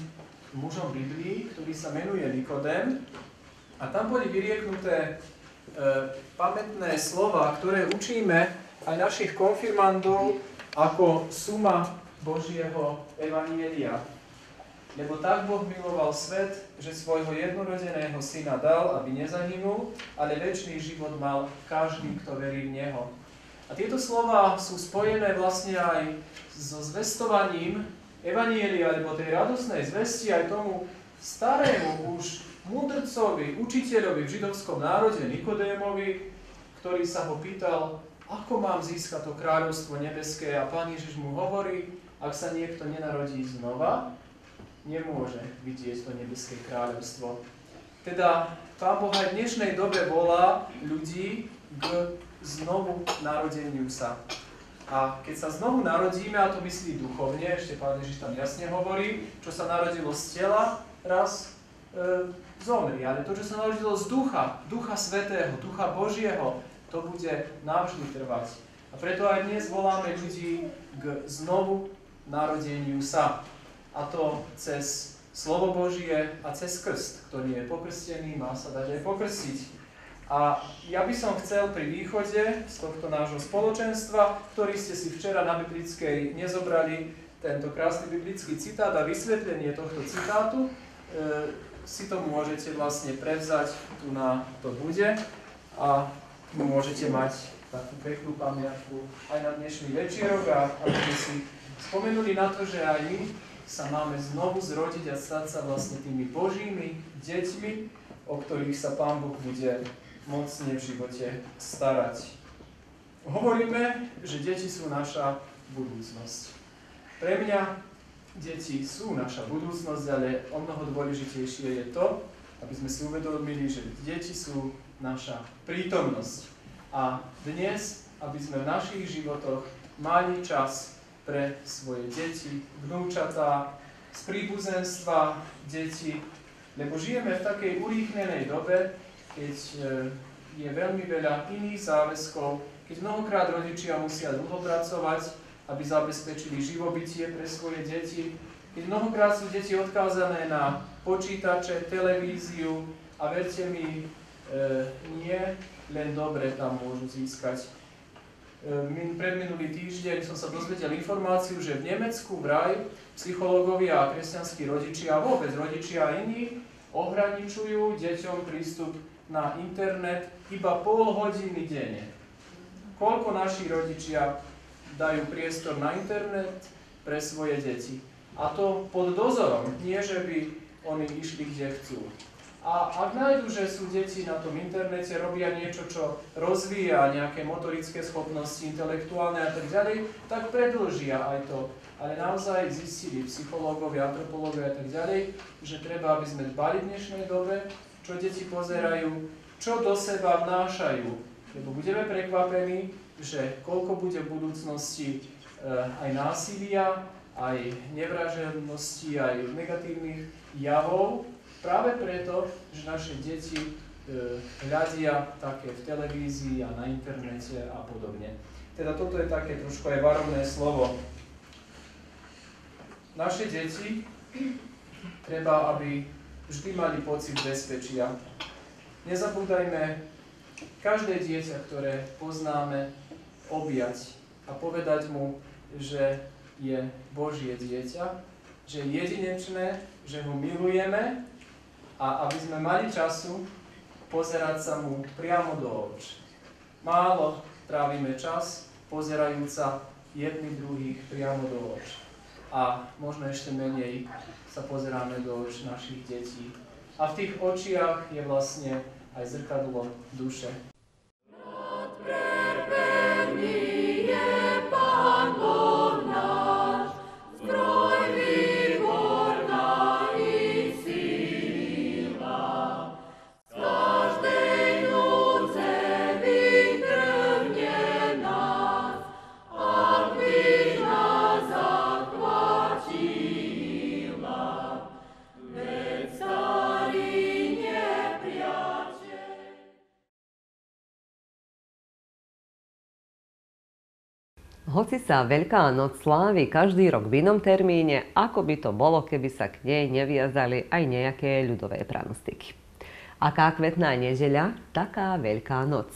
mužom Biblii, ktorý sa menuje Nikodem a tam boli vyrieknuté e, pamätné slova, ktoré učíme aj našich konfirmandov ako suma Božieho Evanielia. Lebo tak Boh miloval svet, že svojho jednorodeného syna dal, aby nezahynul, ale väčší život mal každý, kto verí v Neho. A tieto slova sú spojené vlastne aj so zvestovaním Evanielia, alebo tej radosnej zvesti aj tomu starému už mudrcovi, učiteľovi v židovskom národe Nikodémovi, ktorý sa ho pýtal, ako mám získať to kráľovstvo nebeské a pán Ježiš mu hovorí, ak sa niekto nenarodí znova, nemôže vidieť to nebeské kráľovstvo. Teda Pán Boh aj v dnešnej dobe volá ľudí k znovu narodeniu sa. A keď sa znovu narodíme, a to myslí duchovne, ešte Pán Ježiš tam jasne hovorí, čo sa narodilo z tela, raz e, zomri. Ale to, čo sa narodilo z ducha, ducha svetého, ducha Božieho, to bude navždy trvať. A preto aj dnes voláme ľudí k znovu narodeniu sa a to cez slovo Božie a cez krst, ktorý je pokrstený, má sa dať aj pokrstiť. A ja by som chcel pri východe z tohto nášho spoločenstva, ktorý ste si včera na biblickej nezobrali, tento krásny biblický citát a vysvetlenie tohto citátu, e, si to môžete vlastne prevzať, tu na to bude a môžete mať takú peknú pamiatku aj na dnešný večierok a aby sme si spomenuli na to, že aj my sa máme znovu zrodiť a stať sa vlastne tými Božími deťmi, o ktorých sa Pán Boh bude mocne v živote starať. Hovoríme, že deti sú naša budúcnosť. Pre mňa deti sú naša budúcnosť, ale o mnoho dôležitejšie je to, aby sme si uvedomili, že deti sú naša prítomnosť. A dnes, aby sme v našich životoch mali čas pre svoje deti, vnúčatá, z príbuzenstva deti, lebo žijeme v takej urýchlenej dobe, keď e, je veľmi veľa iných záväzkov, keď mnohokrát rodičia musia dlho pracovať, aby zabezpečili živobytie pre svoje deti, keď mnohokrát sú deti odkázané na počítače, televíziu a verte mi, e, nie len dobre tam môžu získať. Ehm, predminulý týždeň som sa dozvedel informáciu, že v Nemecku vraj psychológovia a kresťanskí rodičia, vôbec rodičia iní, ohraničujú deťom prístup na internet iba pol hodiny denne. Koľko naši rodičia dajú priestor na internet pre svoje deti? A to pod dozorom, nie že by oni išli kde chcú. A ak nájdu, že sú deti na tom internete, robia niečo, čo rozvíja nejaké motorické schopnosti, intelektuálne a tak ďalej, tak predlžia aj to. Ale naozaj zistili psychológovia, antropológovia a tak ďalej, že treba, aby sme dbali v dnešnej dobe, čo deti pozerajú, čo do seba vnášajú. Lebo budeme prekvapení, že koľko bude v budúcnosti eh, aj násilia, aj nevražednosti, aj negatívnych javov, Práve preto, že naše deti e, hľadia také v televízii a na internete a podobne. Teda toto je také trošku aj varovné slovo. Naše deti treba, aby vždy mali pocit bezpečia. Nezabúdajme každé dieťa, ktoré poznáme, objať a povedať mu, že je Božie dieťa, že je jedinečné, že ho milujeme a aby sme mali času pozerať sa mu priamo do oč. Málo trávime čas pozerajúc sa druhých priamo do oč. A možno ešte menej sa pozeráme do našich detí. A v tých očiach je vlastne aj zrkadlo duše. Not Hoci sa Veľká noc slávi každý rok v inom termíne, ako by to bolo, keby sa k nej neviazali aj nejaké ľudové pranostiky. Aká kvetná nedeľa, taká Veľká noc.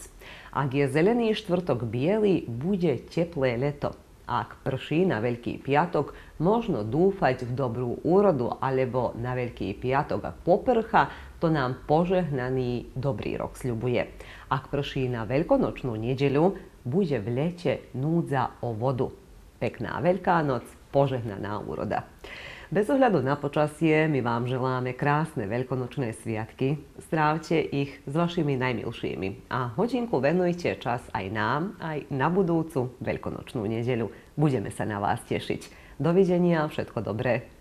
Ak je zelený štvrtok biely, bude teplé leto. Ak prší na Veľký piatok, možno dúfať v dobrú úrodu, alebo na Veľký piatok, ak poprcha, to nám požehnaný dobrý rok sľubuje. Ak prší na Veľkonočnú nedeľu, bude v lete núdza o vodu. Pekná Veľká noc, požehnaná úroda. Bez ohľadu na počasie my vám želáme krásne veľkonočné sviatky. Strávte ich s vašimi najmilšími a hodinku venujte čas aj nám, aj na budúcu veľkonočnú nedeľu. Budeme sa na vás tešiť. Dovidenia, všetko dobré.